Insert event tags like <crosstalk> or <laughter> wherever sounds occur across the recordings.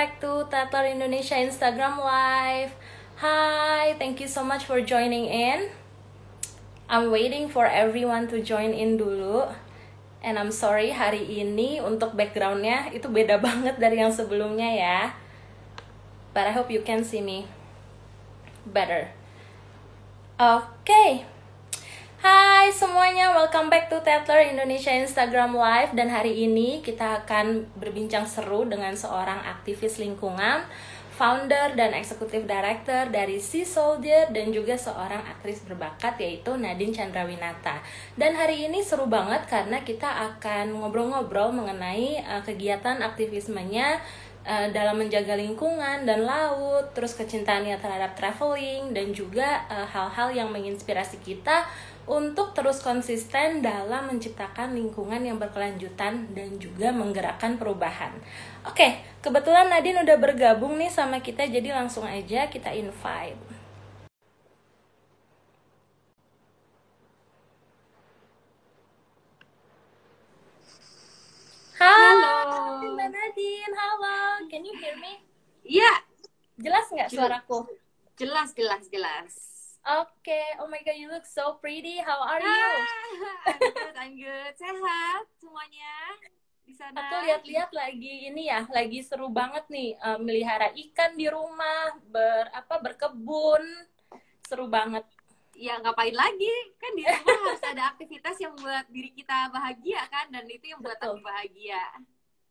back to Tatler Indonesia Instagram Live. Hi, thank you so much for joining in. I'm waiting for everyone to join in dulu. And I'm sorry hari ini untuk backgroundnya itu beda <laughs> banget dari yang sebelumnya ya. But I hope you can see me better. Oke. Okay. Hai semuanya, welcome back to Tatler Indonesia Instagram Live. Dan hari ini kita akan berbincang seru dengan seorang aktivis lingkungan Founder dan Executive Director dari Sea Soldier Dan juga seorang aktris berbakat yaitu Nadine Chandrawinata. Dan hari ini seru banget karena kita akan ngobrol-ngobrol mengenai uh, kegiatan aktivismenya uh, dalam menjaga lingkungan dan laut, terus kecintaannya terhadap traveling dan juga eh, hal-hal uh, yang menginspirasi kita untuk terus konsisten dalam menciptakan lingkungan yang berkelanjutan dan juga menggerakkan perubahan. Oke, kebetulan Nadine udah bergabung nih sama kita, jadi langsung aja kita invite. Halo, Mbak Nadine, halo. Can you hear me? Iya. Jelas nggak suaraku? Jelas, jelas, jelas. Okay. Oh my god, you look so pretty. How are you? Ah, I'm good, I'm good. Sehat semuanya di sana. Aku lihat-lihat lagi ini ya, lagi seru banget nih uh, melihara ikan di rumah, ber apa berkebun. Seru banget. Ya ngapain lagi? Kan di rumah harus ada aktivitas yang buat diri kita bahagia kan dan itu yang buat Betul. aku bahagia.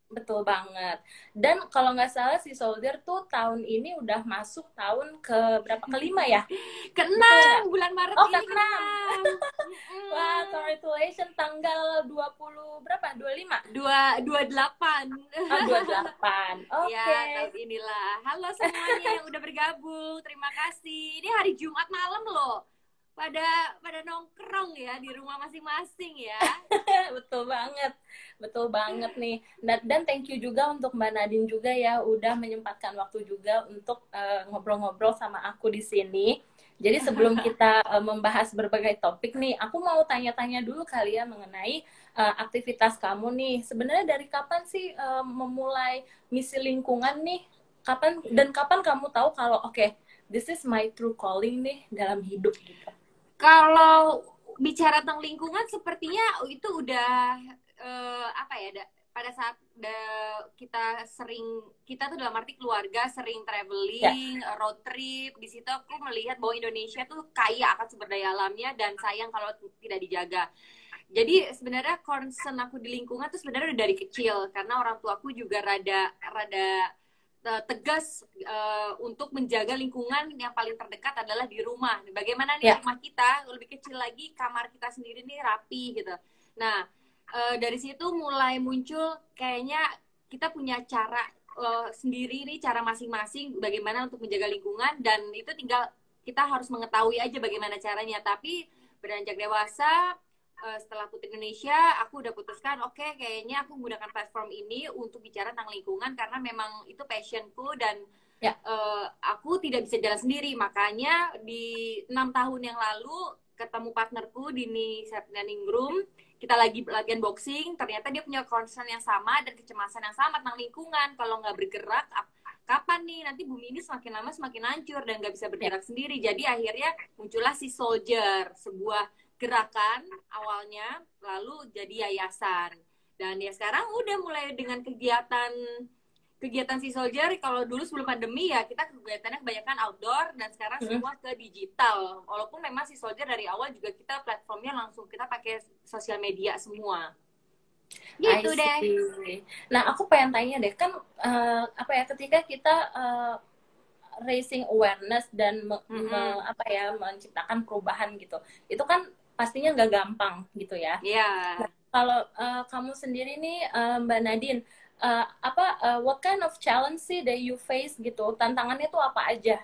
Betul banget. Dan kalau nggak salah si Soldier tuh tahun ini udah masuk tahun ke berapa kelima ya? <laughs> Keenam bulan Maret oh, ini keenam. <laughs> Wah, congratulations tanggal 20 berapa? 25? 2 28. Oh, 28. <laughs> Oke. Okay. Ya, tahun inilah. Halo semuanya yang udah bergabung. Terima kasih. Ini hari Jumat malam loh pada pada nongkrong ya di rumah masing-masing ya. <laughs> Betul banget. Betul banget nih. Dan, dan thank you juga untuk Mbak Nadine juga ya udah menyempatkan waktu juga untuk eh, ngobrol-ngobrol uh, sama aku di sini. Jadi sebelum <laughs> kita uh, membahas berbagai topik nih, aku mau tanya-tanya dulu kali ya mengenai uh, aktivitas kamu nih. Sebenarnya dari kapan sih uh, memulai misi lingkungan nih? Kapan dan kapan kamu tahu kalau oke, okay, this is my true calling nih dalam hidup gitu? Kalau bicara tentang lingkungan, sepertinya itu udah uh, apa ya? Da, pada saat da, kita sering kita tuh dalam arti keluarga sering traveling, yeah. road trip, di situ aku melihat bahwa Indonesia tuh kaya akan sumber daya alamnya dan sayang kalau tidak dijaga. Jadi sebenarnya concern aku di lingkungan tuh sebenarnya udah dari kecil karena orang tua aku juga rada rada uh, tegas uh, untuk menjaga lingkungan yang paling terdekat adalah di rumah. Bagaimana nih yeah. rumah kita lebih kecil lagi, kamar kita sendiri nih rapi gitu. Nah uh, dari situ mulai muncul kayaknya kita punya cara uh, sendiri nih, cara masing-masing bagaimana untuk menjaga lingkungan dan itu tinggal kita harus mengetahui aja bagaimana caranya. Tapi beranjak dewasa uh, setelah Putri Indonesia, aku udah putuskan, oke, okay, kayaknya aku menggunakan platform ini untuk bicara tentang lingkungan karena memang itu passionku dan ya. uh, aku tidak bisa jalan sendiri. Makanya di enam tahun yang lalu ketemu partnerku Dini Septianingrum, kita lagi latihan boxing, ternyata dia punya concern yang sama dan kecemasan yang sama tentang lingkungan. Kalau nggak bergerak, kapan nih nanti bumi ini semakin lama semakin hancur dan nggak bisa bergerak ya. sendiri. Jadi akhirnya muncullah si Soldier, sebuah gerakan awalnya lalu jadi yayasan. Dan ya sekarang udah mulai dengan kegiatan kegiatan si soldier. Kalau dulu sebelum pandemi ya kita kegiatannya kebanyakan outdoor dan sekarang semua ke digital. Walaupun memang si soldier dari awal juga kita platformnya langsung kita pakai sosial media semua. Gitu deh. nah aku pengen tanya deh kan uh, apa ya ketika kita uh, raising awareness dan me, mm -hmm. me, apa ya menciptakan perubahan gitu itu kan pastinya nggak gampang gitu ya. Iya. Yeah. Nah, kalau uh, kamu sendiri nih uh, Mbak Nadine, uh, apa uh, what kind of challenge sih that you face gitu? Tantangannya tuh apa aja?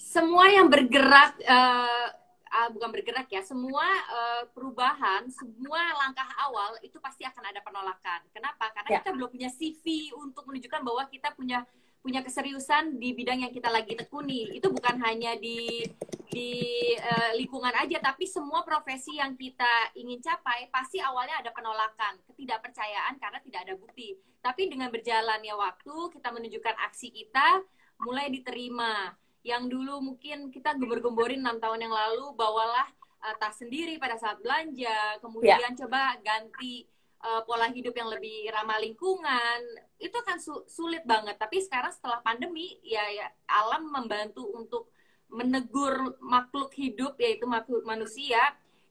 Semua yang bergerak uh, uh, bukan bergerak ya, semua uh, perubahan, semua langkah awal itu pasti akan ada penolakan. Kenapa? Karena yeah. kita belum punya CV untuk menunjukkan bahwa kita punya punya keseriusan di bidang yang kita lagi tekuni. Itu bukan hanya di di uh, lingkungan aja, tapi semua profesi yang kita ingin capai pasti awalnya ada penolakan, ketidakpercayaan karena tidak ada bukti. Tapi dengan berjalannya waktu, kita menunjukkan aksi kita mulai diterima. Yang dulu mungkin kita gembor-gemborin enam tahun yang lalu, bawalah uh, tas sendiri pada saat belanja, kemudian yeah. coba ganti uh, pola hidup yang lebih ramah lingkungan itu kan su sulit banget. Tapi sekarang setelah pandemi ya, ya alam membantu untuk menegur makhluk hidup yaitu makhluk manusia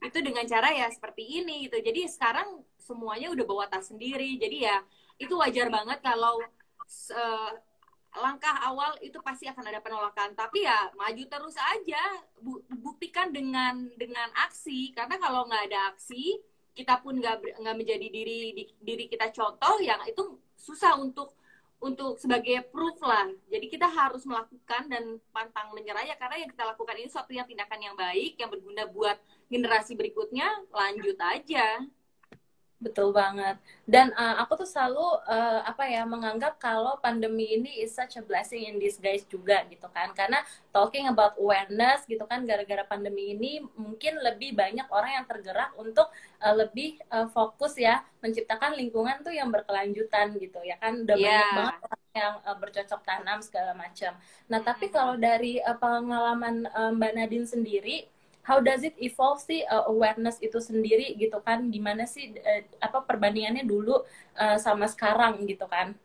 itu dengan cara ya seperti ini gitu. Jadi sekarang semuanya udah bawa tas sendiri. Jadi ya itu wajar banget kalau uh, langkah awal itu pasti akan ada penolakan. Tapi ya maju terus aja buktikan dengan dengan aksi. Karena kalau nggak ada aksi kita pun nggak nggak menjadi diri di, diri kita contoh yang itu susah untuk untuk sebagai proof lah. Jadi kita harus melakukan dan pantang menyerah ya karena yang kita lakukan ini suatu yang tindakan yang baik yang berguna buat generasi berikutnya lanjut aja. Betul banget. Dan uh, aku tuh selalu uh, apa ya menganggap kalau pandemi ini is such a blessing in disguise juga gitu kan. Karena talking about awareness gitu kan gara-gara pandemi ini mungkin lebih banyak orang yang tergerak untuk uh, lebih uh, fokus ya menciptakan lingkungan tuh yang berkelanjutan gitu ya kan. Udah yeah. banyak banget orang yang uh, bercocok tanam segala macam. Nah, tapi kalau dari uh, pengalaman uh, Mbak Nadine sendiri how does it evolve sih uh, awareness itu sendiri gitu kan? Gimana sih uh, apa perbandingannya dulu uh, sama sekarang gitu kan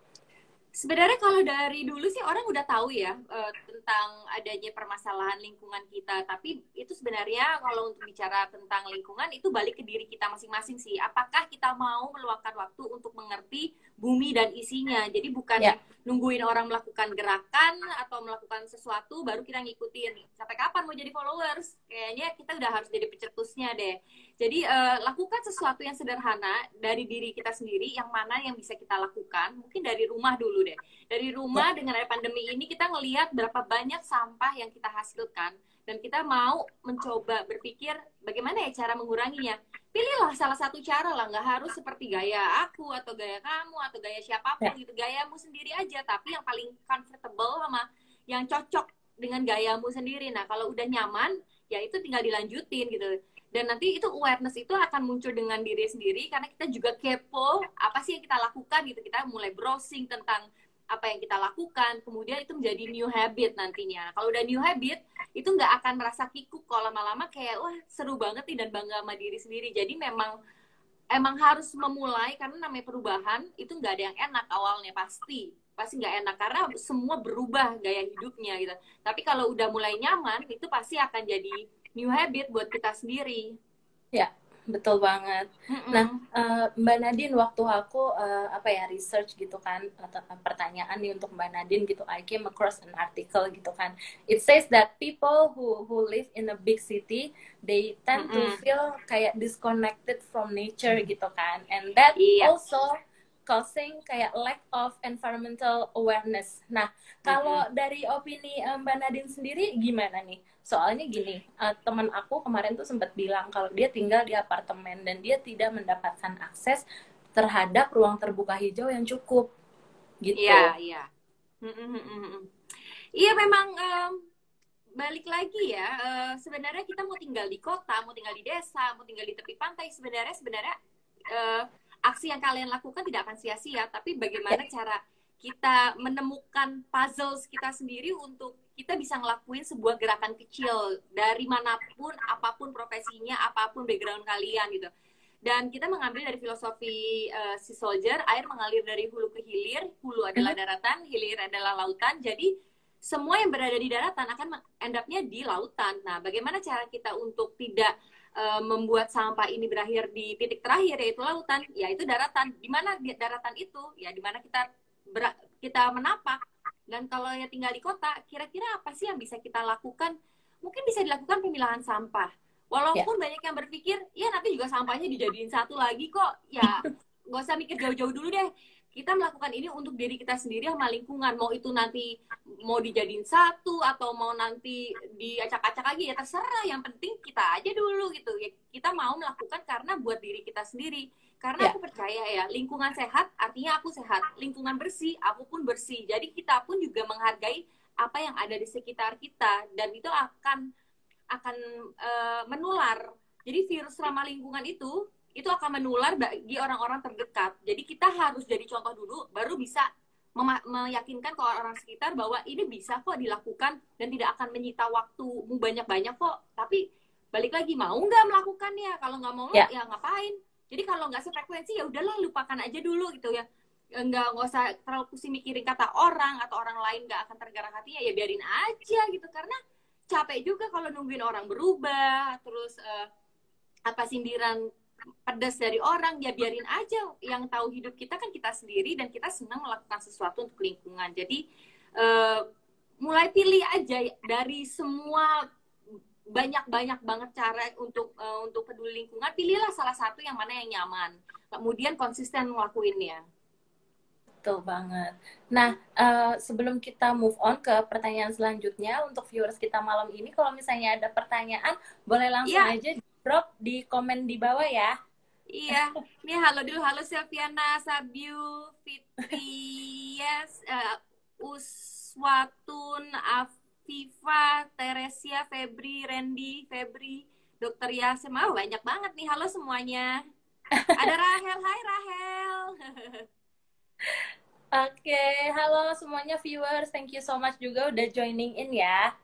sebenarnya kalau dari dulu sih orang udah tahu ya uh, tentang adanya permasalahan lingkungan kita. Tapi itu sebenarnya kalau untuk bicara tentang lingkungan itu balik ke diri kita masing-masing sih. Apakah kita mau meluangkan waktu untuk mengerti bumi dan isinya? Jadi bukan yeah nungguin orang melakukan gerakan atau melakukan sesuatu baru kita ngikutin. Sampai kapan mau jadi followers? Kayaknya kita udah harus jadi pencetusnya deh jadi uh, lakukan sesuatu yang sederhana dari diri kita sendiri yang mana yang bisa kita lakukan mungkin dari rumah dulu deh. Dari rumah dengan ada pandemi ini kita ngelihat berapa banyak sampah yang kita hasilkan dan kita mau mencoba berpikir bagaimana ya cara menguranginya. Pilihlah salah satu cara lah nggak harus seperti gaya aku atau gaya kamu atau gaya siapa pun ya. gitu. Gayamu sendiri aja tapi yang paling comfortable sama yang cocok dengan gayamu sendiri. Nah kalau udah nyaman ya itu tinggal dilanjutin gitu dan nanti itu awareness itu akan muncul dengan diri sendiri karena kita juga kepo apa sih yang kita lakukan gitu kita mulai browsing tentang apa yang kita lakukan, kemudian itu menjadi new habit nantinya. Kalau udah new habit, itu nggak akan merasa kikuk kalau lama-lama kayak wah seru banget nih dan bangga sama diri sendiri. Jadi memang emang harus memulai karena namanya perubahan itu nggak ada yang enak awalnya pasti pasti nggak enak karena semua berubah gaya hidupnya gitu. Tapi kalau udah mulai nyaman itu pasti akan jadi new habit buat kita sendiri. Ya, betul banget. Mm-hmm. Nah, uh, Mbak Nadine waktu aku uh, apa ya research gitu kan atau uh, pertanyaan nih untuk Mbak Nadine gitu, I came across an article gitu kan. It says that people who who live in a big city, they tend mm-hmm. to feel kayak disconnected from nature gitu kan, and that yeah. also causing kayak lack of environmental awareness. Nah, kalau mm-hmm. dari opini Mbak Nadine sendiri gimana nih? Soalnya gini uh, teman aku kemarin tuh sempat bilang kalau dia tinggal di apartemen dan dia tidak mendapatkan akses terhadap ruang terbuka hijau yang cukup. Gitu. Iya iya. Iya memang um, balik lagi ya uh, sebenarnya kita mau tinggal di kota mau tinggal di desa mau tinggal di tepi pantai sebenarnya sebenarnya uh, aksi yang kalian lakukan tidak akan sia-sia tapi bagaimana ya. cara kita menemukan puzzles kita sendiri untuk kita bisa ngelakuin sebuah gerakan kecil dari mana pun, apa pun profesinya, apa pun background kalian gitu. Dan kita mengambil dari filosofi uh, si soldier, air mengalir dari hulu ke hilir, hulu adalah mhm. daratan, hilir adalah lautan. Jadi semua yang berada di daratan akan end up-nya di lautan. Nah, bagaimana cara kita untuk tidak uh, membuat sampah ini berakhir di titik terakhir yaitu lautan? Yaitu daratan. Di mana daratan itu? Ya di mana kita kita menapak dan kalau ya tinggal di kota, kira-kira apa sih yang bisa kita lakukan? Mungkin bisa dilakukan pemilahan sampah. Walaupun ya. banyak yang berpikir, ya nanti juga sampahnya dijadiin satu lagi kok. Ya, gak usah mikir jauh-jauh dulu deh. Kita melakukan ini untuk diri kita sendiri sama lingkungan. Mau itu nanti mau dijadiin satu atau mau nanti diacak-acak lagi ya terserah. Yang penting kita aja dulu gitu. Ya, kita mau melakukan karena buat diri kita sendiri karena Ya. aku percaya ya lingkungan sehat artinya aku sehat. Lingkungan bersih aku pun bersih. Jadi kita pun juga menghargai apa yang ada di sekitar kita. Dan itu akan akan eh, menular. Jadi virus ramah lingkungan itu itu akan menular bagi orang-orang terdekat. Jadi kita harus jadi contoh dulu baru bisa meyakinkan ke orang-orang sekitar bahwa ini bisa kok dilakukan dan tidak akan menyita waktumu banyak-banyak kok. Tapi balik lagi mau nggak melakukannya? Kalau nggak mau Ya. ya ngapain jadi kalau nggak sefrekuensi ya udahlah lupakan aja dulu gitu ya. Nggak nggak usah terlalu pusing mikirin kata orang atau orang lain nggak akan tergerak hatinya ya biarin aja gitu. Karena capek juga kalau nungguin orang berubah terus eh, apa sindiran pedas dari orang ya biarin aja. Yang tahu hidup kita kan kita sendiri dan kita senang melakukan sesuatu untuk lingkungan. Jadi eh, mulai pilih aja dari semua banyak-banyak banget cara untuk eh, untuk peduli lingkungan pilihlah salah satu yang mana yang nyaman kemudian konsisten ngelakuinnya Betul banget. Nah, eh, sebelum kita move on ke pertanyaan selanjutnya untuk viewers kita malam ini, kalau misalnya ada pertanyaan, boleh langsung Iya. aja drop di komen di bawah ya. Iya, ini halo dulu, halo Selviana, Sabiu, Fitri, yes, eh, Uswatun, Afifa, Teresia, Febri, Randy, Febri, Dokter Yasem, oh, banyak banget nih, halo semuanya. Ada Rahel, hai Rahel. <laughs> Oke, halo semuanya viewers, thank you so much juga udah joining in ya.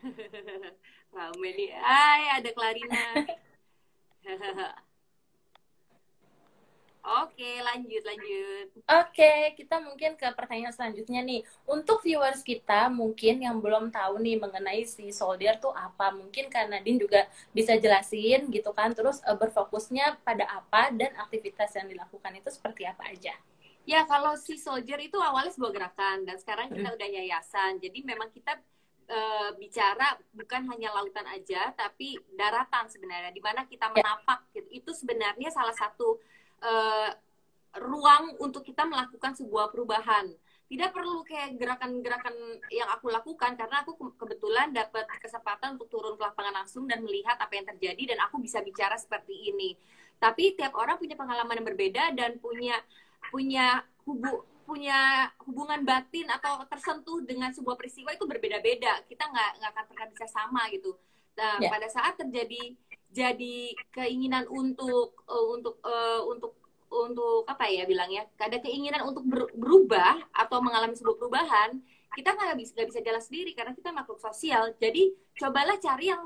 <laughs> Wow, Meli, hai, ada Clarina. <laughs> Oke, lanjut, lanjut. Oke, kita mungkin ke pertanyaan selanjutnya nih. Untuk viewers kita mungkin yang belum tahu nih mengenai si soldier tuh apa, mungkin Kak Nadine juga bisa jelasin gitu kan. Terus eh, berfokusnya pada apa dan aktivitas yang dilakukan itu seperti apa aja. Ya, kalau si Soldier itu awalnya sebuah gerakan dan sekarang kita udah yayasan. Jadi memang kita eh, bicara bukan hanya lautan aja, tapi daratan sebenarnya, di mana kita menapak. gitu. Itu sebenarnya salah satu eh, ruang untuk kita melakukan sebuah perubahan. Tidak perlu kayak gerakan-gerakan yang aku lakukan karena aku ke- kebetulan dapat kesempatan untuk turun ke lapangan langsung dan melihat apa yang terjadi dan aku bisa bicara seperti ini. Tapi tiap orang punya pengalaman yang berbeda dan punya punya hubu punya hubungan batin atau tersentuh dengan sebuah peristiwa itu berbeda-beda. Kita nggak nggak akan pernah bisa sama gitu. Nah, Ya. pada saat terjadi jadi keinginan untuk eh, untuk eh, untuk untuk apa ya bilangnya ada keinginan untuk ber- berubah atau mengalami sebuah perubahan kita nggak bisa nggak bisa jalan sendiri karena kita makhluk sosial. Jadi cobalah cari yang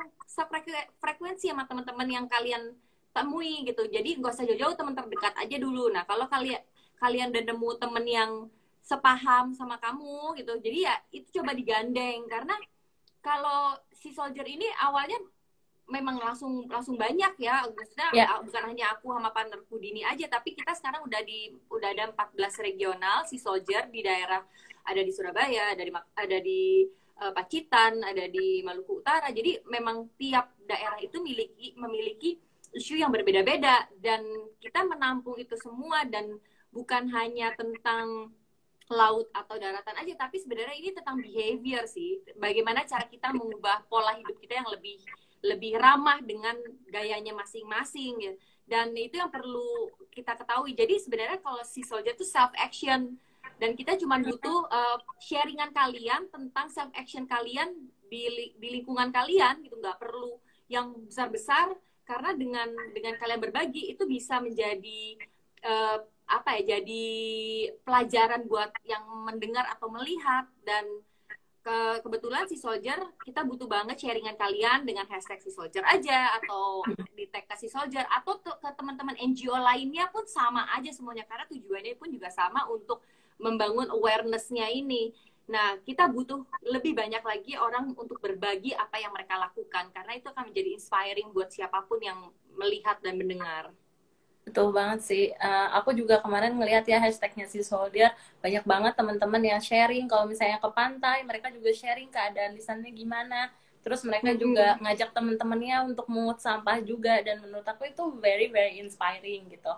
frekuensi sama teman-teman yang kalian temui gitu. Jadi nggak usah jauh-jauh teman terdekat aja dulu. Nah kalau kalian kalian udah nemu temen yang sepaham sama kamu gitu jadi ya itu coba digandeng. Karena kalau si soldier ini awalnya memang langsung langsung banyak ya. Maksudnya Ya. bukan hanya aku sama partnerku Dini aja tapi kita sekarang udah di udah ada 14 regional si soldier di daerah ada di Surabaya ada di ada di eh, Pacitan ada di Maluku Utara. Jadi memang tiap daerah itu miliki memiliki isu yang berbeda-beda. Dan kita menampung itu semua dan bukan hanya tentang laut atau daratan aja tapi sebenarnya ini tentang behavior sih. Bagaimana cara kita mengubah pola hidup kita yang lebih lebih ramah dengan gayanya masing-masing gitu. dan itu yang perlu kita ketahui. Jadi sebenarnya kalau si soldier itu self action dan kita cuma butuh uh, sharingan kalian tentang self action kalian di, li- di lingkungan kalian gitu. Nggak perlu yang besar-besar karena dengan dengan kalian berbagi itu bisa menjadi eh, apa ya jadi pelajaran buat yang mendengar atau melihat dan ke- kebetulan si soldier kita butuh banget sharingan kalian dengan hashtag si soldier aja atau di tag ke si soldier atau tuh ke teman-teman NGO lainnya pun sama aja semuanya karena tujuannya pun juga sama untuk membangun awareness-nya ini. Nah, kita butuh lebih banyak lagi orang untuk berbagi apa yang mereka lakukan karena itu akan menjadi inspiring buat siapa pun yang melihat dan mendengar. Betul banget sih. Eh, aku juga kemarin ngelihat ya hashtagnya si Soldier banyak banget teman-teman yang sharing kalau misalnya ke pantai mereka juga sharing keadaan di sana gimana. Terus mereka juga ngajak teman-temannya untuk mungut sampah juga dan menurut aku itu very very inspiring gitu.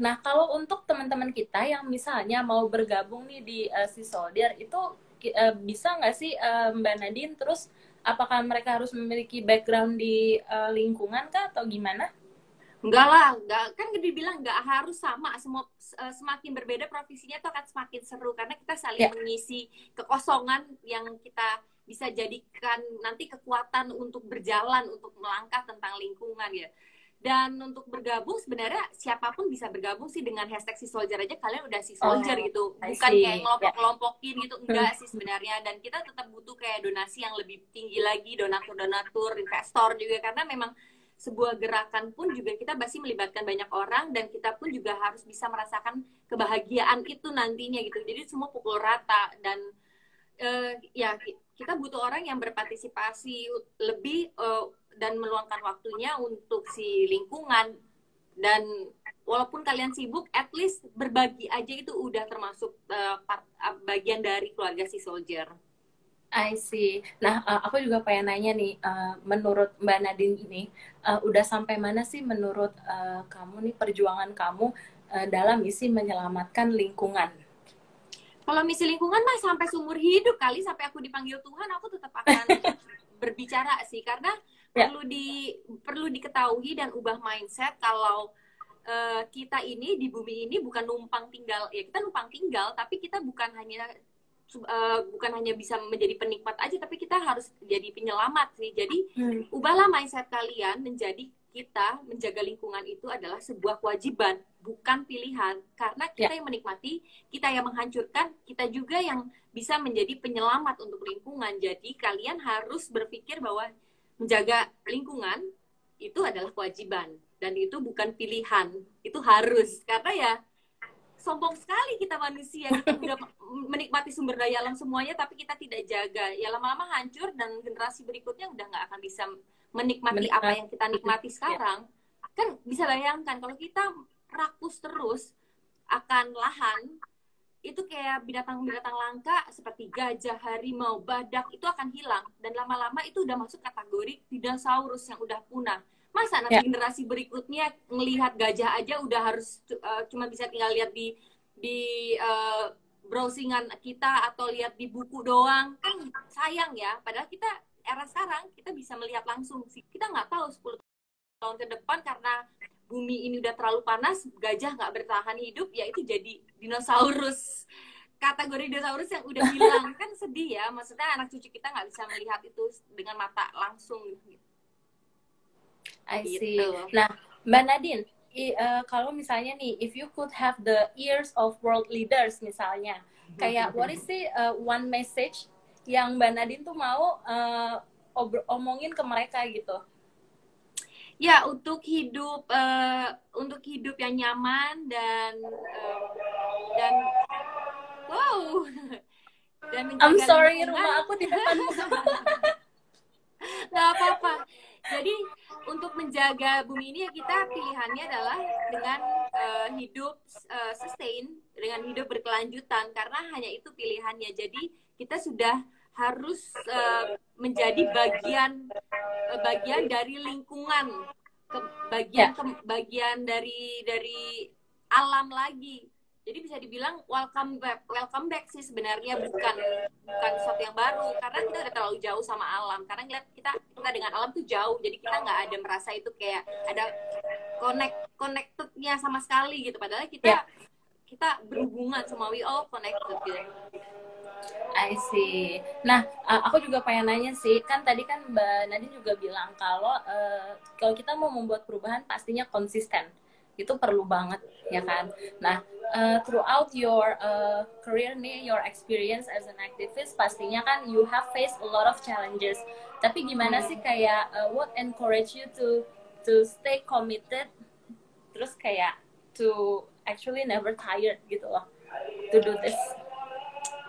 Nah kalau untuk teman-teman kita yang misalnya mau bergabung nih di eh, si Soldier itu eh, bisa nggak sih eh, Mbak Nadine? Terus apakah mereka harus memiliki background di eh, lingkungan kah atau gimana? Enggak lah, enggak kan dibilang enggak harus sama. Semua eh, semakin berbeda profesinya itu akan semakin seru karena kita saling Ya. mengisi kekosongan yang kita bisa jadikan nanti kekuatan untuk berjalan, untuk melangkah tentang lingkungan ya. Dan untuk bergabung sebenarnya siapa pun bisa bergabung sih dengan hashtag si soldier aja kalian udah si soldier Oh, gitu. Bukan kayak ngelompok-kelompokin gitu enggak sih sebenarnya dan kita tetap butuh kayak donasi yang lebih tinggi lagi, donatur-donatur, investor juga karena memang sebuah gerakan pun juga kita pasti melibatkan banyak orang dan kita pun juga harus bisa merasakan kebahagiaan itu nantinya gitu. Jadi semua pukul rata dan eh, ya ki- kita butuh orang yang berpartisipasi lebih eh, dan meluangkan waktunya untuk si lingkungan dan walaupun kalian sibuk, at least berbagi aja itu udah termasuk eh, part- eh, bagian dari keluarga si soldier. I see. Nah, uh, aku juga pengen nanya nih, uh, menurut Mbak Nadine ini, uh, udah sampai mana sih menurut uh, kamu nih perjuangan kamu uh, dalam misi menyelamatkan lingkungan? Kalau misi lingkungan mah sampai seumur hidup kali sampai aku dipanggil Tuhan aku tetap akan <laughs> berbicara sih karena Ya. perlu di perlu diketahui dan ubah mindset kalau kita ini di bumi ini bukan numpang tinggal ya kita numpang tinggal tapi kita bukan hanya eh, bukan hanya bisa menjadi penikmat aja tapi kita harus jadi penyelamat sih. Jadi ubahlah mindset kalian menjadi kita menjaga lingkungan itu adalah sebuah kewajiban bukan pilihan. Karena kita yang menikmati kita yang menghancurkan kita juga yang bisa menjadi penyelamat untuk lingkungan. Jadi kalian harus berpikir bahwa menjaga lingkungan itu adalah kewajiban. Dan itu bukan pilihan itu harus. Karena ya sombong sekali kita manusia kita <laughs> udah menikmati sumber daya alam semuanya tapi kita tidak jaga. Ya lama-lama hancur dan generasi berikutnya udah nggak akan bisa menikmati Menikmati. apa yang kita nikmati sekarang. Kan bisa bayangkan kalau kita rakus terus akan lahan itu kayak binatang-binatang langka seperti gajah, harimau, badak itu akan hilang. Dan lama-lama itu udah masuk kategori dinosaurus yang udah punah. Masa nanti Ya. generasi berikutnya ngelihat gajah aja udah harus uh, cuma bisa tinggal lihat di di uh, browsingan kita atau lihat di buku doang kan sayang ya. Padahal kita era sekarang kita bisa melihat langsung sih. Kita nggak tahu 10 tahun ke depan karena bumi ini udah terlalu panas, gajah nggak bertahan hidup, ya itu jadi dinosaurus. Kategori dinosaurus yang udah <laughs> hilang kan sedih ya. Maksudnya anak cucu kita nggak bisa melihat itu dengan mata langsung. Gitu. I see. Gitu. Nah, Mbak Nadine, i- uh, kalau misalnya nih, if you could have the ears of world leaders misalnya, kayak what is the uh, one message yang Mbak Nadine tuh mau uh, omongin ke mereka gitu? Ya untuk hidup eh, untuk hidup yang nyaman dan eh, dan wow <laughs> dan I'm sorry, rumah aku di depan. <laughs> nggak apa-apa. Jadi untuk menjaga bumi ini ya kita pilihannya adalah dengan eh, hidup eh, sustain, dengan hidup berkelanjutan karena hanya itu pilihannya. Jadi kita sudah harus eh, menjadi bagian eh, bagian dari lingkungan, ke bagian ke- bagian dari dari alam lagi. Jadi bisa dibilang welcome back, welcome back sih sebenarnya bukan bukan sesuatu yang baru karena kita udah terlalu jauh sama alam. Karena ngeliat kita kita dengan alam tuh jauh, jadi kita nggak ada merasa itu kayak ada connect connectednya sama sekali gitu. Padahal kita Ya. kita berhubungan sama we all connected gitu. I see. Nah, uh, aku juga pengen nanya sih, kan tadi kan Mbak Nadine juga bilang kalau uh, kalau kita mau membuat perubahan pastinya konsisten. Itu perlu banget, ya kan? Nah, uh, throughout your uh, career nih, your experience as an activist, pastinya kan you have faced a lot of challenges. Tapi gimana sih kayak uh, what encourage you to to stay committed, terus kayak to actually never tired gitu loh, to do this.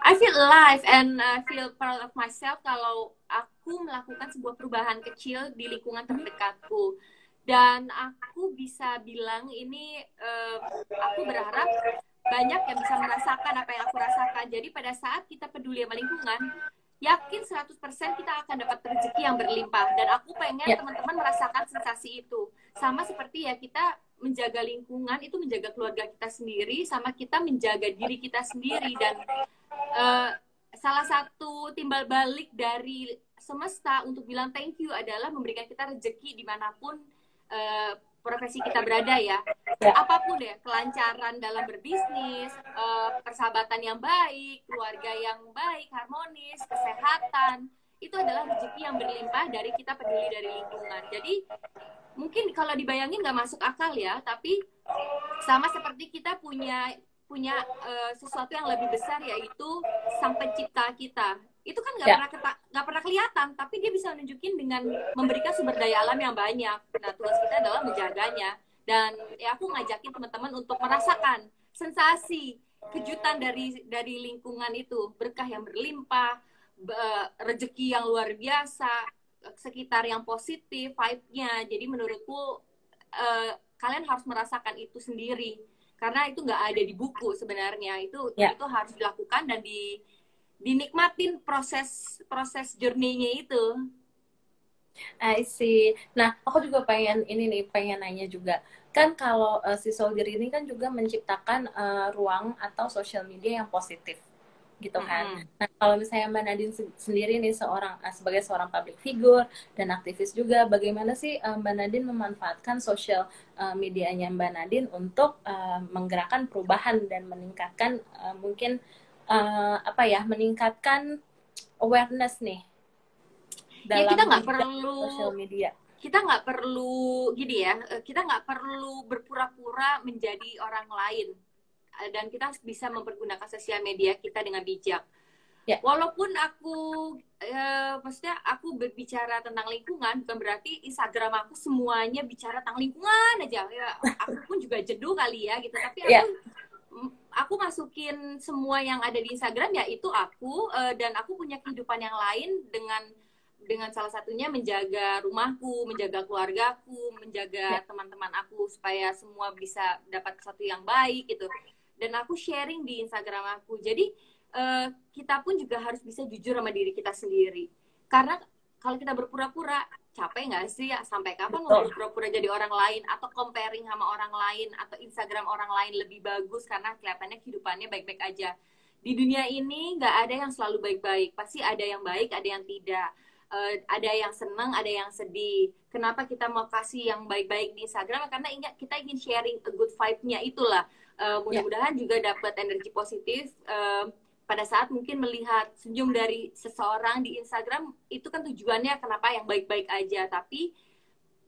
I feel alive and I feel proud of myself kalau aku melakukan sebuah perubahan kecil di lingkungan terdekatku. Dan aku bisa bilang ini eh, aku berharap banyak yang bisa merasakan apa yang aku rasakan. Jadi pada saat kita peduli sama lingkungan, yakin 100% kita akan dapat rezeki yang berlimpah. Dan aku pengen Ya. teman-teman merasakan sensasi itu. Sama seperti ya kita menjaga lingkungan itu menjaga keluarga kita sendiri sama kita menjaga diri kita sendiri dan eh, salah satu timbal balik dari semesta untuk bilang thank you adalah memberikan kita rezeki di mana pun eh, profesi kita berada ya. Ya. Apa pun deh, kelancaran dalam berbisnis, eh, persahabatan yang baik, keluarga yang baik, harmonis, kesehatan, itu adalah rezeki yang berlimpah dari kita peduli dari lingkungan. Jadi mungkin kalau dibayangin nggak masuk akal ya, tapi sama seperti kita punya punya eh, sesuatu yang lebih besar yaitu sang pencipta kita itu kan nggak Ya. pernah nggak pernah kelihatan tapi dia bisa nunjukin dengan memberikan sumber daya alam yang banyak. Nah tugas kita adalah menjaganya. Dan ya aku ngajakin teman-teman untuk merasakan sensasi kejutan dari dari lingkungan itu. Berkah yang berlimpah be- rezeki yang luar biasa sekitar yang positif vibe-nya. Jadi menurutku eh, kalian harus merasakan itu sendiri. Karena itu nggak ada di buku sebenarnya. Itu Ya. itu harus dilakukan dan di dinikmatin proses proses journey-nya itu I see. Nah, aku juga pengen ini nih, pengen nanya juga. Kan kalau uh, si Soldier ini kan juga menciptakan uh, ruang atau sosial media yang positif, gitu kan. Mm-mm. Nah, kalau misalnya Mbak Nadine se- sendiri nih seorang uh, sebagai seorang public figure dan aktivis juga, bagaimana sih uh, Mbak Nadine memanfaatkan sosial uh, medianya Mbak Nadine untuk uh, menggerakkan perubahan dan meningkatkan uh, mungkin uh, apa ya, meningkatkan awareness nih ya kita nggak perlu sosial media. kita nggak perlu gini ya eh, kita nggak perlu berpura-pura menjadi orang lain Eh, dan kita bisa mempergunakan sosial media kita dengan bijak Ya. walaupun aku eh, maksudnya aku berbicara tentang lingkungan bukan berarti Instagram aku semuanya bicara tentang lingkungan aja ya aku pun juga jenuh kali ya gitu tapi aku Ya. Aku masukin semua yang ada di Instagram ya itu aku eh, dan aku punya kehidupan yang lain dengan dengan salah satunya menjaga rumahku, menjaga keluargaku, menjaga teman-teman aku supaya semua bisa dapat sesuatu yang baik gitu. Dan aku sharing di Instagram aku. Jadi eh, kita pun juga harus bisa jujur sama diri kita sendiri. Karena kalau kita berpura-pura capek nggak sih ya sampai kapan mau berpura-pura jadi orang lain atau comparing sama orang lain atau Instagram orang lain lebih bagus karena kelihatannya kehidupannya baik-baik aja. Di dunia ini nggak ada yang selalu baik-baik, pasti ada yang baik, ada yang tidak. Eh, ada yang senang, ada yang sedih. Kenapa kita mau kasih yang baik-baik di Instagram? Karena ingat kita ingin sharing a good vibe-nya itulah. Eh, mudah-mudahan juga dapat energi positif. eh, pada saat mungkin melihat senyum dari seseorang di Instagram itu kan tujuannya kenapa yang baik-baik aja. Tapi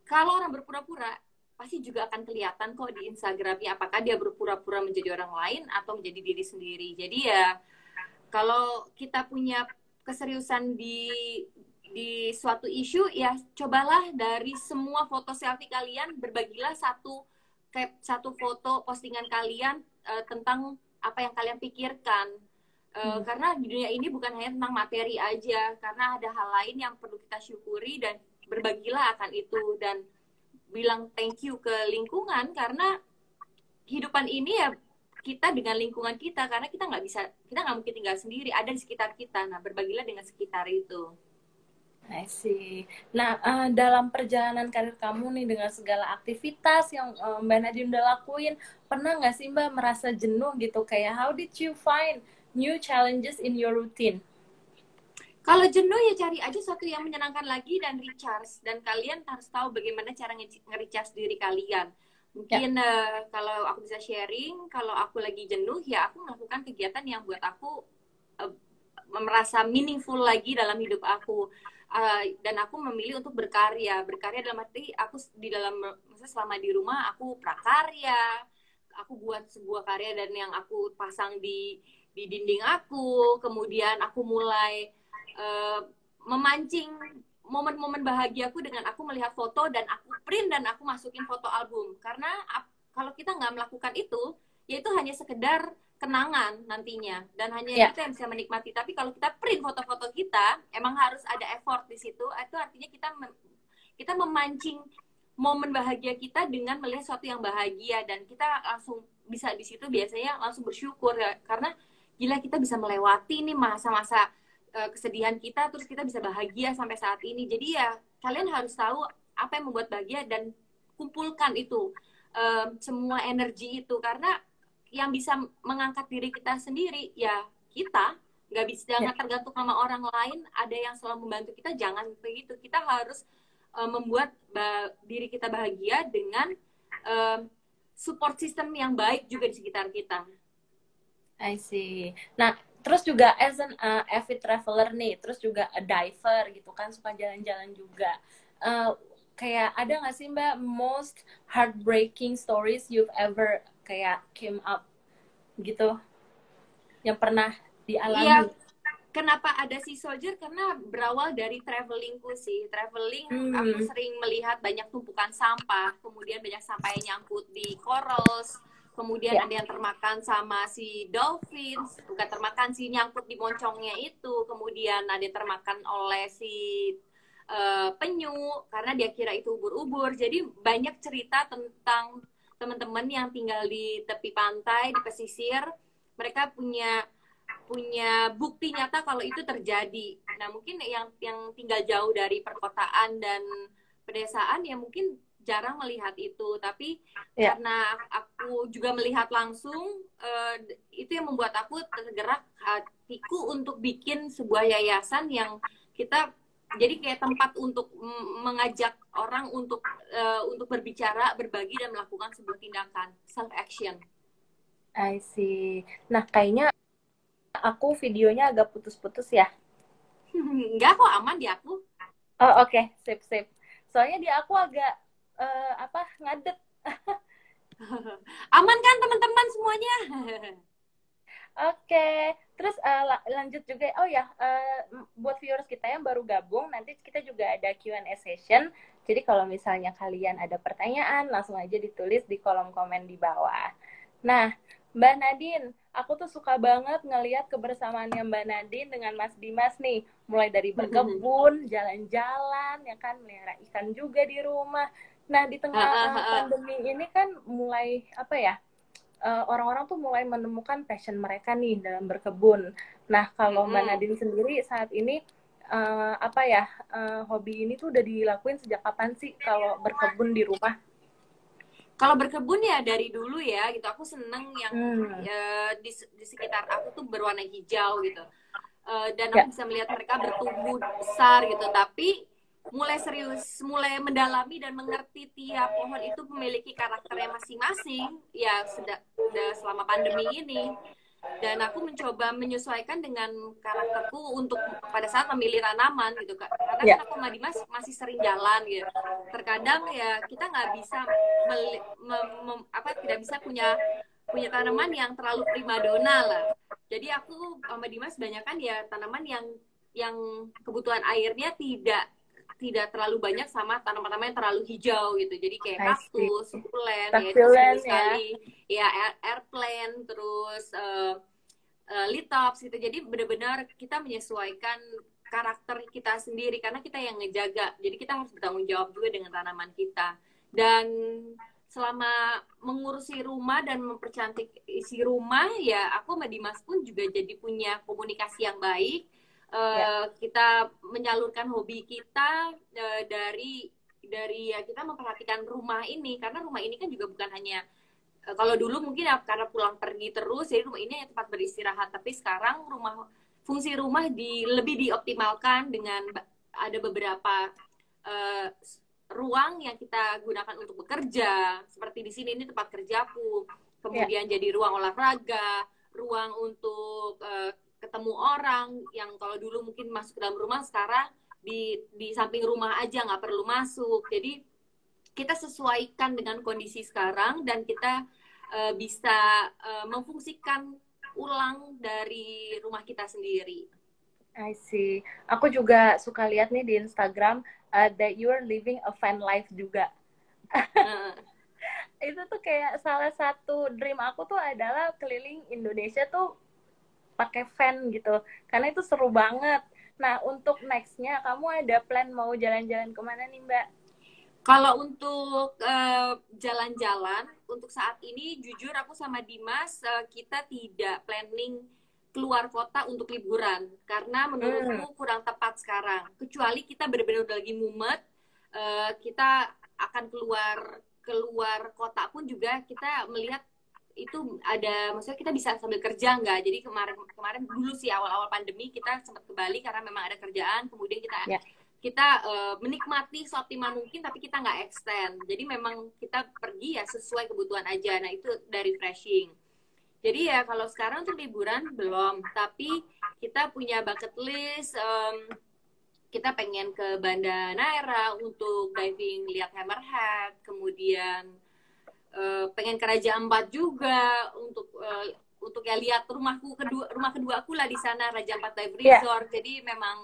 kalau orang berpura-pura pasti juga akan kelihatan kok di Instagramnya apakah dia berpura-pura menjadi orang lain atau menjadi diri sendiri. Jadi ya kalau kita punya keseriusan di di suatu isu ya cobalah dari semua foto selfie kalian berbagilah satu satu foto postingan kalian eh, tentang apa yang kalian pikirkan Eh, Hmm. karena di dunia ini bukan hanya tentang materi aja karena ada hal lain yang perlu kita syukuri dan berbagilah akan itu dan bilang thank you ke lingkungan karena kehidupan ini ya kita dengan lingkungan kita karena kita nggak bisa kita nggak mungkin tinggal sendiri ada di sekitar kita nah berbagilah dengan sekitar itu I see. Nah, eh, dalam perjalanan karir kamu nih dengan segala aktivitas yang eh, Mbak Nadine udah lakuin, pernah nggak sih Mbak merasa jenuh gitu? Kayak how did you find new challenges in your routine? kalau jenuh ya cari aja sesuatu yang menyenangkan lagi dan recharge. Dan kalian harus tahu bagaimana cara nge- nge-recharge diri kalian. Mungkin eh, kalau aku bisa sharing kalau aku lagi jenuh ya aku melakukan kegiatan yang buat aku eh, merasa meaningful lagi dalam hidup aku. Uh, dan aku memilih untuk berkarya. Berkarya dalam arti aku di dalam maksudnya selama di rumah aku prakarya. Aku buat sebuah karya dan yang aku pasang di di dinding aku kemudian aku mulai eh, memancing momen-momen bahagiaku dengan aku melihat foto dan aku print dan aku masukin foto album. Karena kalau kita nggak melakukan itu ya itu hanya sekedar kenangan nantinya. Dan hanya Ya. kita yang bisa menikmati. Tapi kalau kita print foto-foto kita emang harus ada effort di situ. Itu artinya kita mem- kita memancing momen bahagia kita dengan melihat sesuatu yang bahagia. Dan kita langsung bisa di situ biasanya langsung bersyukur. Ya karena gila kita bisa melewati nih masa-masa eh, kesedihan kita terus kita bisa bahagia sampai saat ini. Jadi ya kalian harus tahu apa yang membuat bahagia dan kumpulkan itu eh, semua energi itu. Karena yang bisa mengangkat diri kita sendiri ya kita. Nggak bisa jangan tergantung sama orang lain. Ada yang selalu membantu kita jangan begitu. Kita harus eh, membuat diri kita bahagia dengan uh, support system yang baik juga di sekitar kita. I see. Nah, terus juga as an uh, avid traveler nih, terus juga a diver gitu kan, suka jalan-jalan juga. Uh, kayak ada nggak sih mbak most heartbreaking stories you've ever kayak came up gitu, yang pernah dialami? Iya, kenapa ada si soldier karena berawal dari travelingku sih traveling hmm. aku sering melihat banyak tumpukan sampah kemudian banyak sampah yang nyangkut di corals kemudian ya. ada yang termakan sama si dolphins bukan termakan si nyangkut di moncongnya itu kemudian ada yang termakan oleh si uh, penyu karena dia kira itu ubur-ubur jadi banyak cerita tentang teman-teman yang tinggal di tepi pantai di pesisir mereka punya punya bukti nyata kalau itu terjadi. Nah, mungkin yang yang tinggal jauh dari perkotaan dan pedesaan ya mungkin jarang melihat itu, tapi ya. karena aku juga melihat langsung uh, itu yang membuat aku tergerak hatiku untuk bikin sebuah yayasan yang kita jadi kayak tempat untuk mengajak orang untuk uh, untuk berbicara, berbagi dan melakukan sebuah tindakan self action. I see. Nah, kayaknya aku videonya agak putus-putus ya. <laughs> Enggak kok aman di aku. Oh oke, okay. sip sip. Soalnya di aku agak uh, apa ngadet. <laughs> aman kan teman-teman semuanya? <laughs> Oke, okay. terus uh, lanjut juga. Oh ya, uh, buat viewers kita yang baru gabung, nanti kita juga ada Q&A session. Jadi kalau misalnya kalian ada pertanyaan, langsung aja ditulis di kolom komen di bawah. Nah, Mbak Nadine, aku tuh suka banget ngelihat kebersamaannya Mbak Nadine dengan Mas Dimas nih, mulai dari <laughs> berkebun, jalan-jalan, ya kan, melihara ikan juga di rumah. Nah, di tengah uh, uh, uh. pandemi ini kan mulai apa ya? Eh, orang-orang uh, tuh mulai menemukan passion mereka nih dalam berkebun. Nah, kalau mm -hmm. Mbak Nadine sendiri saat ini uh, apa ya uh, hobi ini tuh udah dilakuin sejak kapan sih kalau berkebun di rumah? kalau berkebun ya dari dulu ya gitu aku seneng yang hmm. ya, di, di sekitar aku tuh berwarna hijau gitu uh, dan aku ya. bisa melihat mereka bertumbuh besar gitu tapi mulai serius mulai mendalami dan mengerti tiap pohon itu memiliki karakternya masing-masing ya sudah sudah selama pandemi ini. Dan aku mencoba menyesuaikan dengan karakterku untuk pada saat memilih tanaman gitu kak. Karena yeah. kan aku sama Dimas masih sering jalan gitu terkadang ya kita nggak bisa meli, mem, mem, apa tidak bisa punya punya tanaman yang terlalu primadona lah. Jadi aku sama Dimas banyak kan ya tanaman yang yang kebutuhan airnya tidak tidak terlalu banyak sama tanaman-tanaman yang terlalu hijau gitu. Jadi kayak kaktus, sukulen, ya itu ya. sekali. Ya, air, airplane, terus uh, uh, litops gitu. Jadi benar-benar kita menyesuaikan karakter kita sendiri karena kita yang ngejaga. Jadi kita harus bertanggung jawab juga dengan tanaman kita. Dan selama mengurusi rumah dan mempercantik isi rumah ya aku sama Dimas pun juga jadi punya komunikasi yang baik uh, ya. kita menyalurkan hobi kita uh, dari dari ya kita memperhatikan rumah ini karena rumah ini kan juga bukan hanya uh, kalau dulu mungkin ya karena pulang pergi terus jadi rumah ini hanya tempat beristirahat tapi sekarang rumah fungsi rumah di lebih dioptimalkan dengan ada beberapa uh, ruang yang kita gunakan untuk bekerja seperti di sini ini tempat kerjaku kemudian ya. jadi ruang olahraga ruang untuk uh, ketemu orang yang kalau dulu mungkin masuk ke dalam rumah sekarang di di samping rumah aja nggak perlu masuk jadi kita sesuaikan dengan kondisi sekarang dan kita uh, bisa uh, memfungsikan ulang dari rumah kita sendiri. I see. Aku juga suka lihat nih di Instagram uh, that you are living a fan life juga. Uh. <laughs> itu tuh kayak salah satu dream aku tuh adalah keliling Indonesia tuh pakai fan gitu. Karena itu seru banget. Nah untuk nextnya kamu ada plan mau jalan-jalan ke mana nih mbak? Kalau untuk eh, jalan-jalan untuk saat ini jujur aku sama Dimas uh, kita tidak planning keluar kota untuk liburan. Karena menurutku hmm. kurang tepat sekarang. Kecuali kita benar-benar udah lagi mumet uh, kita akan keluar keluar kota pun juga kita melihat itu ada maksudnya kita bisa sambil kerja nggak? Jadi kemarin kemarin dulu sih awal-awal pandemi kita sempat ke Bali karena memang ada kerjaan kemudian kita yeah. kita uh, menikmati seoptimal mungkin tapi kita nggak extend. Jadi memang kita pergi ya sesuai kebutuhan aja. Nah itu dari refreshing. Jadi ya kalau sekarang untuk liburan belum. Tapi kita punya bucket list um, kita pengen ke Banda Naira untuk diving lihat hammerhead kemudian uh, pengen ke Raja Ampat juga untuk uh, untuk ya lihat rumahku kedua rumah kedua aku lah di sana Raja Ampat Dive iya. Resort yeah. jadi memang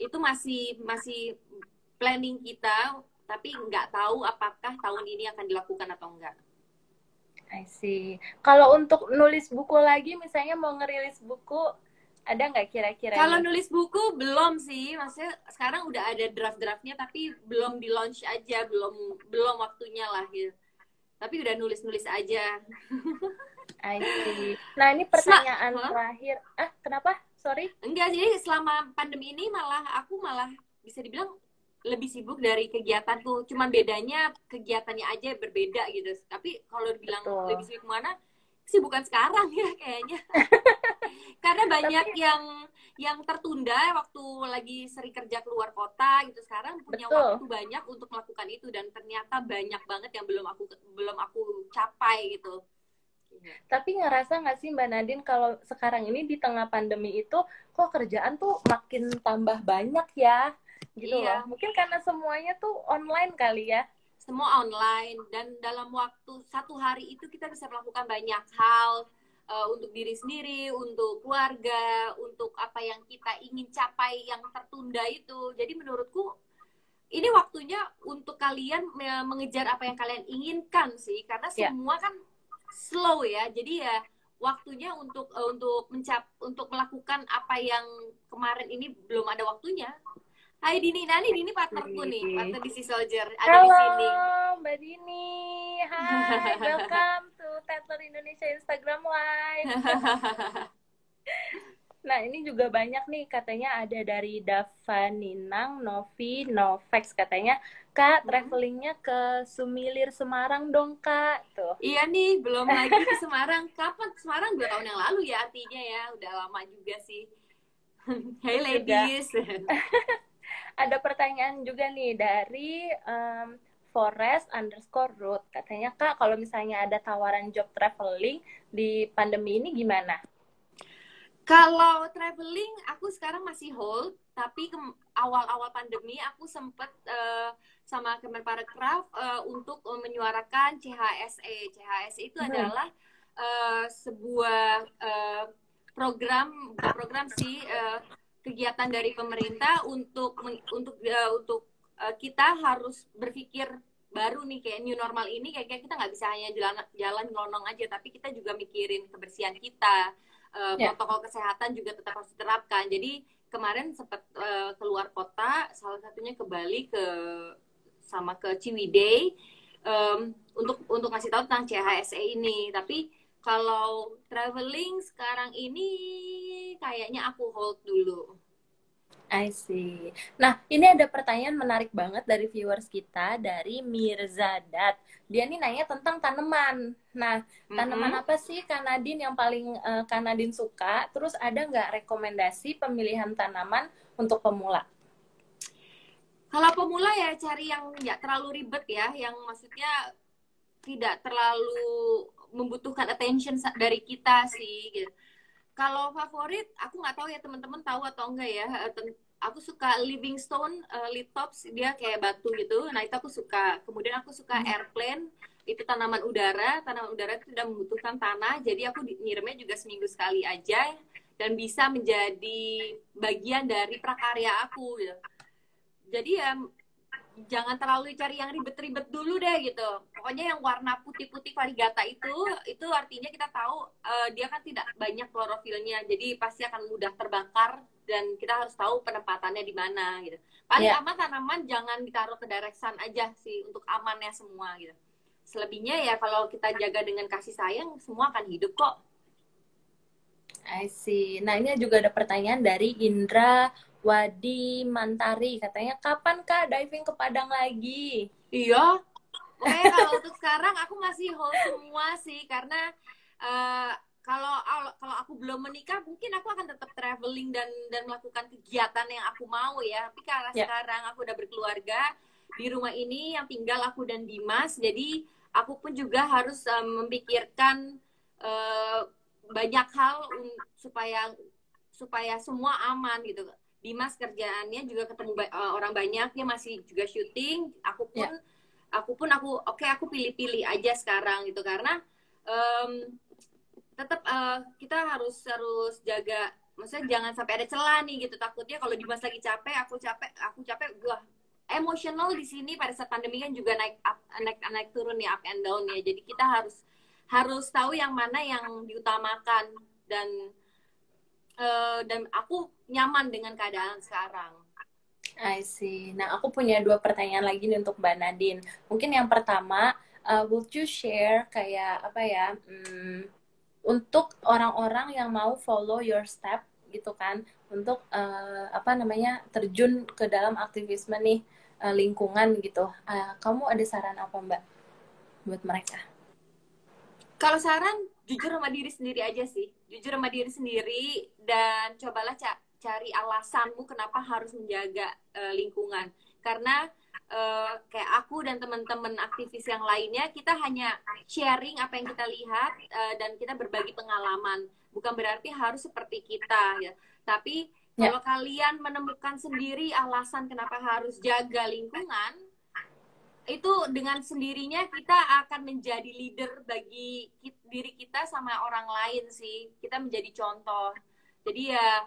itu masih masih planning kita tapi nggak tahu apakah tahun ini akan dilakukan atau enggak. I see. Kalau untuk nulis buku lagi, misalnya mau ngerilis buku, ada nggak kira-kira? Kalau nulis buku belum sih, maksudnya sekarang udah ada draft-draftnya, tapi belum di launch aja, belum belum waktunya lah gitu. Tapi udah nulis-nulis aja. I <laughs> see. Nah ini pertanyaan Sel terakhir. Ah kenapa? sorry enggak jadi selama pandemi ini malah aku malah bisa dibilang lebih sibuk dari kegiatanku cuman bedanya kegiatannya aja berbeda gitu tapi kalau dibilang Betul. lebih sibuk mana sih bukan sekarang ya kayaknya <laughs> karena banyak tapi... yang yang tertunda waktu lagi sering kerja keluar kota gitu sekarang punya Betul. waktu banyak untuk melakukan itu dan ternyata banyak banget yang belum aku belum aku capai gitu tapi ngerasa nggak sih Mbak Nadine kalau sekarang ini di tengah pandemi itu kok kerjaan tuh makin tambah banyak ya gitu iya. loh. Mungkin karena semuanya tuh online kali ya. Semua online dan dalam waktu satu hari itu kita bisa melakukan banyak hal uh, untuk diri sendiri, untuk keluarga, untuk apa yang kita ingin capai yang tertunda itu. Jadi menurutku ini waktunya untuk kalian mengejar apa yang kalian inginkan sih karena yeah. semua kan slow ya jadi ya waktunya untuk uh, untuk mencap untuk melakukan apa yang kemarin ini belum ada waktunya Hai Dini, Nani Dini partnerku nih, partner di si Soldier ada Halo, di sini. Mbak Dini, hai, <laughs> welcome to Tetler Indonesia Instagram Live. <laughs> Nah, ini juga banyak nih katanya ada dari Dava Ninang, Novi, Novex katanya, Kak, hmm. travelingnya ke Sumilir Semarang dong, Kak. Tuh. Iya nih, belum lagi ke Semarang. <laughs> Kapan? Semarang dua tahun yang lalu ya artinya ya, udah lama juga sih. hey ladies. Ada pertanyaan juga nih dari um, Forest underscore root. Katanya, Kak, kalau misalnya ada tawaran job traveling di pandemi ini gimana? Kalau traveling, aku sekarang masih hold, tapi awal-awal pandemi aku sempat uh, sama Kemenparekraf uh, untuk uh, menyuarakan CHSE. CHSE itu hmm. adalah uh, sebuah uh, program program sih uh, kegiatan dari pemerintah untuk untuk uh, untuk uh, kita harus berpikir baru nih kayak new normal ini kayak kita nggak bisa hanya jalan jalan ngelonong aja tapi kita juga mikirin kebersihan kita uh, yeah. protokol kesehatan juga tetap harus diterapkan. Jadi kemarin sempat uh, keluar kota, salah satunya ke Bali ke sama ke Ciwidey um, untuk untuk ngasih tahu tentang CHSE ini. Tapi kalau traveling sekarang ini kayaknya aku hold dulu. I see. Nah, ini ada pertanyaan menarik banget dari viewers kita dari Mirzadat. Dia nih nanya tentang tanaman. Nah, tanaman mm -hmm. apa sih Kanadin yang paling uh, Kanadin suka? Terus ada nggak rekomendasi pemilihan tanaman untuk pemula? Kalau pemula ya cari yang nggak terlalu ribet ya, yang maksudnya tidak terlalu membutuhkan attention dari kita sih. Gitu kalau favorit, aku nggak tahu ya teman-teman tahu atau enggak ya. Eh, aku suka Livingstone uh, Litops, dia kayak batu gitu. Nah itu aku suka. Kemudian aku suka hmm. airplane, itu tanaman udara. Tanaman udara itu tidak membutuhkan tanah, jadi aku nyiramnya juga seminggu sekali aja dan bisa menjadi bagian dari prakarya aku gitu. Jadi ya jangan terlalu cari yang ribet-ribet dulu deh gitu. Pokoknya yang warna putih-putih varigata itu itu artinya kita tahu uh, dia kan tidak banyak klorofilnya. Jadi pasti akan mudah terbakar dan kita harus tahu penempatannya di mana gitu. Paling yeah. aman tanaman jangan ditaruh ke direct sun aja sih untuk amannya semua gitu. Selebihnya ya kalau kita jaga dengan kasih sayang semua akan hidup kok. I see. Nah ini juga ada pertanyaan dari Indra Wadi Mantari katanya kapan kak diving ke Padang lagi? Iya. Oke kalau untuk sekarang aku masih hold semua sih karena uh, kalau kalau aku belum menikah mungkin aku akan tetap traveling dan dan melakukan kegiatan yang aku mau ya tapi karena Ya. sekarang aku udah berkeluarga di rumah ini yang tinggal aku dan Dimas jadi aku pun juga harus eh, memikirkan eh, banyak hal supaya supaya semua aman gitu Dimas kerjaannya juga ketemu ba- eh, orang banyak dia masih juga syuting. Aku pun aku pun aku oke aku pilih-pilih aja sekarang gitu. Karena em, tetap eh, kita harus harus jaga maksudnya jangan sampai ada celah nih gitu. Takutnya kalau Dimas lagi capek aku capek aku capek gua emosional di sini pada saat pandemi kan juga naik up, naik naik turun ya up and down ya. Jadi kita harus harus tahu yang mana yang diutamakan dan eh, dan aku nyaman dengan keadaan sekarang I see. Nah, aku punya dua pertanyaan lagi nih untuk Mbak Nadine. Mungkin yang pertama, uh, would you share kayak apa ya, hmm, untuk orang-orang yang mau follow your step gitu kan, untuk uh, apa namanya terjun ke dalam aktivisme nih uh, lingkungan gitu. Uh, kamu ada saran apa Mbak buat mereka? Kalau saran, jujur sama diri sendiri aja sih. Jujur sama diri sendiri dan cobalah ca- cari alasanmu kenapa harus menjaga eh, lingkungan. Karena eh, kayak aku dan teman-teman aktivis yang lainnya, kita hanya sharing apa yang kita lihat eh, dan kita berbagi pengalaman. Bukan berarti harus seperti kita ya. Tapi Ya. kalau kalian menemukan sendiri alasan kenapa harus jaga lingkungan, itu dengan sendirinya kita akan menjadi leader bagi diri kita sama orang lain sih. Kita menjadi contoh. Jadi ya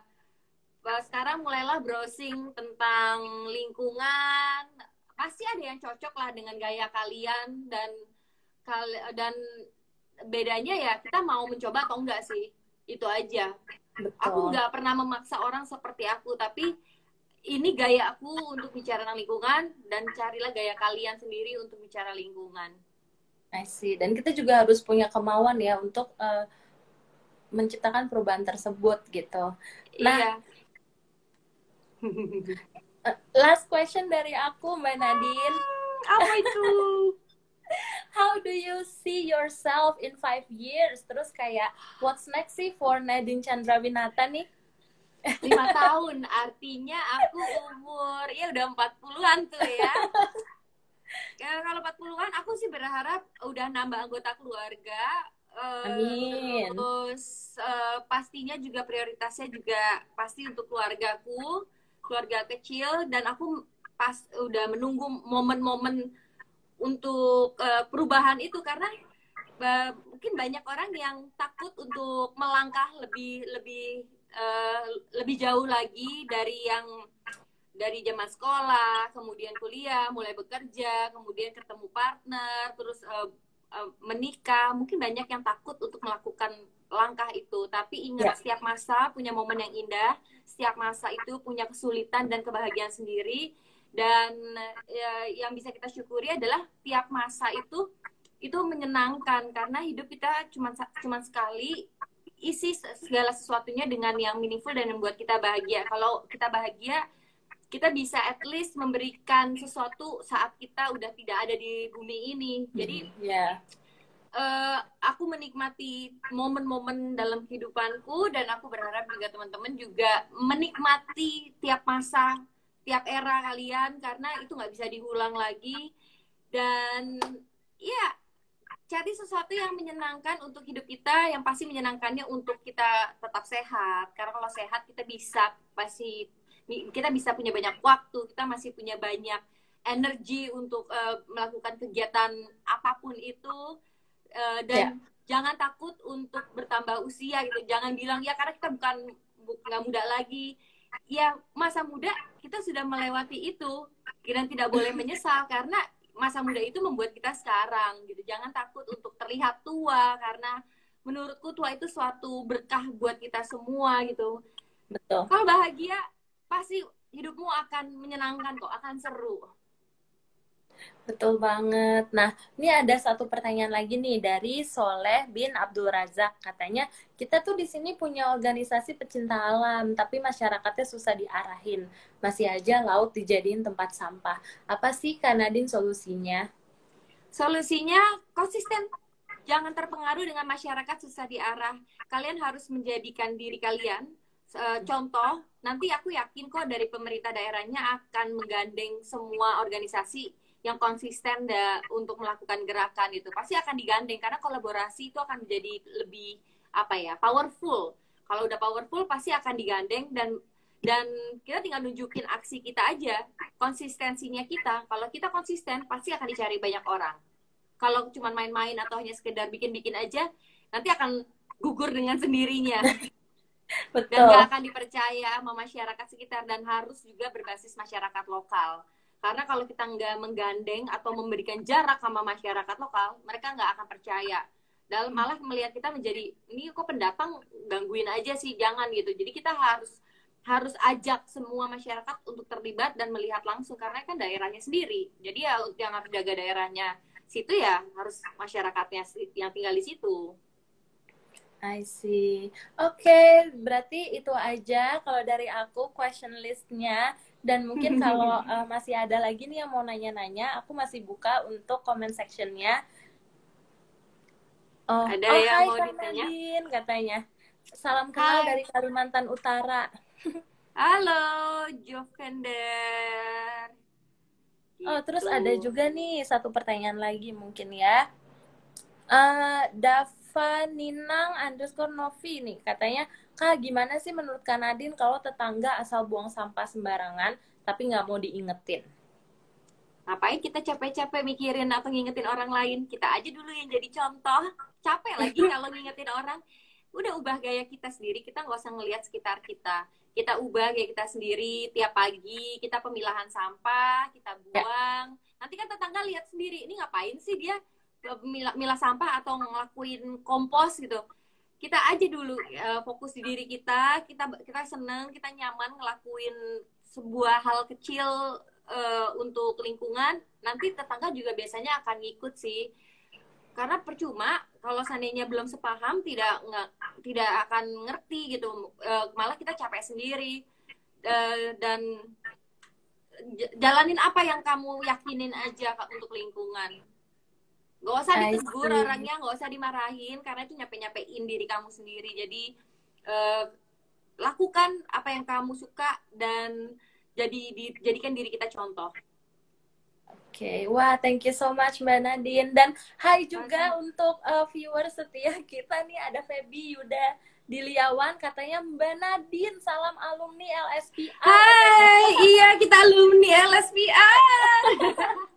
eh, sekarang mulailah browsing tentang lingkungan. Pasti ada yang cocok lah dengan gaya kalian dan dan bedanya ya kita mau mencoba atau enggak sih. Itu aja. Aku Betul. nggak pernah memaksa orang seperti aku, tapi ini gaya aku untuk bicara tentang lingkungan dan carilah gaya kalian sendiri untuk bicara lingkungan. I see. Dan kita juga harus punya kemauan ya untuk uh, menciptakan perubahan tersebut gitu. Nah, iya. Uh, <laughs> last question dari aku Mbak Nadine. Apa itu? <laughs> How do you see yourself in five years? Terus kayak what's next sih for Nadine Chandrawinata nih? Lima tahun, artinya aku umur ya udah 40-an tuh ya. Ya, kalau 40-an aku sih berharap udah nambah anggota keluarga. eh, Amin. Terus eh, pastinya juga prioritasnya juga pasti untuk keluargaku, keluarga kecil dan aku pas udah menunggu momen-momen untuk eh, perubahan itu karena mungkin banyak orang yang takut untuk melangkah lebih lebih eh, lebih jauh lagi dari yang dari zaman sekolah, kemudian kuliah, mulai bekerja, kemudian ketemu partner, terus eh, eh, menikah. Mungkin banyak yang takut untuk melakukan langkah itu. Tapi ingat, Ya. setiap masa punya momen yang indah, setiap masa itu punya kesulitan dan kebahagiaan sendiri. Dan eh, yang bisa kita syukuri adalah tiap masa itu itu menyenangkan karena hidup kita cuma cuma sekali isi segala sesuatunya dengan yang meaningful dan membuat kita bahagia. Kalau kita bahagia, kita bisa at least memberikan sesuatu saat kita udah tidak ada di bumi ini. Jadi ya, eh, aku menikmati momen-momen dalam kehidupanku dan aku berharap juga teman-teman juga menikmati tiap masa, tiap era kalian karena itu nggak bisa diulang lagi. Dan ya cari sesuatu yang menyenangkan untuk hidup kita, yang pasti menyenangkannya untuk kita tetap sehat. Karena kalau sehat kita bisa pasti kita bisa punya banyak waktu, kita masih punya banyak energi untuk eh, melakukan kegiatan apa pun itu Eh, dan jangan takut untuk bertambah usia gitu. Jangan bilang ya karena kita bukan bu- nggak muda lagi. Ya masa muda kita sudah melewati itu. Dan tidak boleh menyesal karena masa muda itu membuat kita sekarang gitu. Jangan takut untuk terlihat tua karena menurutku tua itu suatu berkah buat kita semua gitu. betul. Kalau bahagia pasti hidupmu akan menyenangkan kok, akan seru. Betul banget. Nah, ini ada satu pertanyaan lagi nih dari Soleh bin Abdul Razak. Katanya, kita tuh di sini punya organisasi pecinta alam, tapi masyarakatnya susah diarahin. Masih aja laut dijadiin tempat sampah. Apa sih Kak Nadine solusinya? Solusinya konsisten jangan terpengaruh dengan masyarakat susah diarah. Kalian harus menjadikan diri kalian uh, contoh. Nanti aku yakin kok dari pemerintah daerahnya akan menggandeng semua organisasi yang konsisten da, untuk melakukan gerakan itu pasti akan digandeng. Karena kolaborasi itu akan menjadi lebih apa ya powerful. Kalau udah powerful pasti akan digandeng dan dan kita tinggal nunjukin aksi kita aja konsistensinya kita. Kalau kita konsisten pasti akan dicari banyak orang. Kalau cuma main-main atau hanya sekedar bikin-bikin aja nanti akan gugur dengan sendirinya. <laughs> Betul. dan gak akan dipercaya sama masyarakat sekitar dan harus juga berbasis masyarakat lokal karena kalau kita nggak menggandeng atau memberikan jarak sama masyarakat lokal, mereka nggak akan percaya. Dalam malah melihat kita menjadi ini kok pendatang gangguin aja sih, jangan gitu. Jadi kita harus harus ajak semua masyarakat untuk terlibat dan melihat langsung karena kan daerahnya sendiri. Jadi ya yang harus jaga daerahnya situ ya harus masyarakatnya yang tinggal di situ. I see. Oke, okay, berarti itu aja kalau dari aku question listnya dan mungkin <laughs> kalau uh, masih ada lagi nih yang mau nanya-nanya, aku masih buka untuk comment sectionnya. Oh, ada oh, yang hai, mau ditanya? Nadine, katanya. Salam kenal hai. dari Kalimantan Utara. <laughs> Halo, Jovender. Gitu. Oh, terus ada gitu. juga nih satu pertanyaan lagi mungkin ya. Uh, Dava Ninang underscore Novi nih katanya Kak, gimana sih menurut Kak Nadine kalau tetangga asal buang sampah sembarangan tapi nggak mau diingetin? Ngapain kita capek-capek mikirin atau ngingetin orang lain? Kita aja dulu yang jadi contoh. Capek lagi <laughs> kalau ngingetin orang. Udah ubah gaya kita sendiri, kita nggak usah ngelihat sekitar kita. Kita ubah gaya kita sendiri tiap pagi, kita pemilahan sampah, kita ya. buang. Nanti kan tetangga lihat sendiri, ini ngapain sih dia milah, milah sampah atau ngelakuin kompos gitu kita aja dulu uh, fokus di diri kita kita kita seneng kita nyaman ngelakuin sebuah hal kecil uh, untuk lingkungan. Nanti tetangga juga biasanya akan ngikut sih. Karena percuma kalau seandainya belum sepaham tidak nggak tidak akan ngerti gitu. Uh, malah kita capek sendiri. Uh, dan jalanin apa yang kamu yakinin aja untuk lingkungan Gak usah ditegur orangnya, gak usah dimarahin karena itu nyape-nyapein diri kamu sendiri. Jadi uh, lakukan apa yang kamu suka dan jadi di, jadikan diri kita contoh. Oke, okay. wah thank you so much Mbak Nadine dan hai juga Masih. untuk uh, viewer setia <laughs> kita nih ada Feby Yuda Diliawan katanya Mbak Nadine salam alumni LSPA. Hai, iya kita alumni LSPA. <laughs>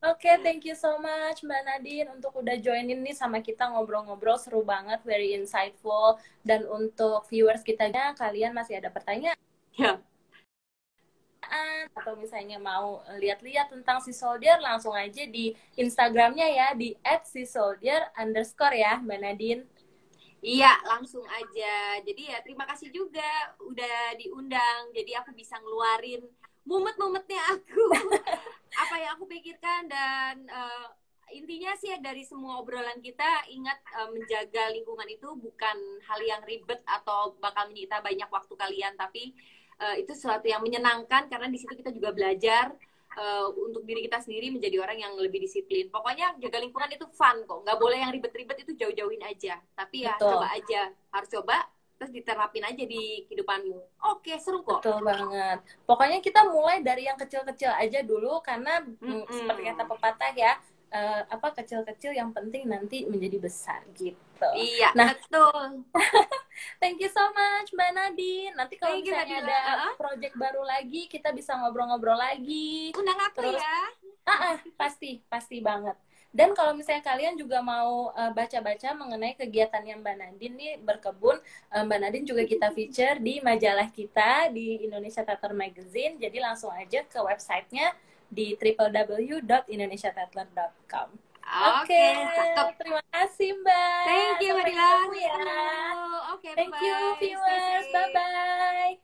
Oke, okay, thank you so much Mbak Nadine untuk udah joinin nih sama kita ngobrol-ngobrol seru banget, very insightful. Dan untuk viewers kita, kalian masih ada pertanyaan? Ya. Atau misalnya mau lihat-lihat tentang si Soldier, langsung aja di Instagramnya ya, di @sisoldier underscore ya, Mbak Nadine. Iya, langsung aja. Jadi ya terima kasih juga udah diundang. Jadi aku bisa ngeluarin mumet-mumetnya aku. <laughs> Apa yang aku pikirkan dan uh, intinya sih dari semua obrolan kita ingat uh, menjaga lingkungan itu bukan hal yang ribet atau bakal menyita banyak waktu kalian tapi uh, itu sesuatu yang menyenangkan karena di situ kita juga belajar uh, untuk diri kita sendiri menjadi orang yang lebih disiplin. Pokoknya jaga lingkungan itu fun kok. Nggak boleh yang ribet-ribet itu jauh-jauhin aja. Tapi ya Betul. coba aja. Harus coba terus diterapin aja di kehidupanmu. Oke, seru kok. Betul banget. Pokoknya kita mulai dari yang kecil-kecil aja dulu karena mm -hmm. seperti kata pepatah ya, uh, apa kecil-kecil yang penting nanti menjadi besar gitu. Iya, nah, betul. <laughs> thank you so much Mbak Nadine. Nanti kalau misalnya ada uh project baru lagi, kita bisa ngobrol-ngobrol lagi. Undang aku Terus, ya. Uh, pasti, pasti banget. Dan kalau misalnya kalian juga mau eh, baca-baca uh, mengenai kegiatan yang Mbak Nadine nih berkebun, uh, Mbak Nadine juga kita feature di majalah kita di Indonesia Tatter Magazine. Jadi langsung aja ke websitenya di www.indonesiatatler.com. Oke, okay. okay. terima kasih Mbak. Thank you Mbak ya. Oke, okay, Thank bye. you viewers. Bye bye.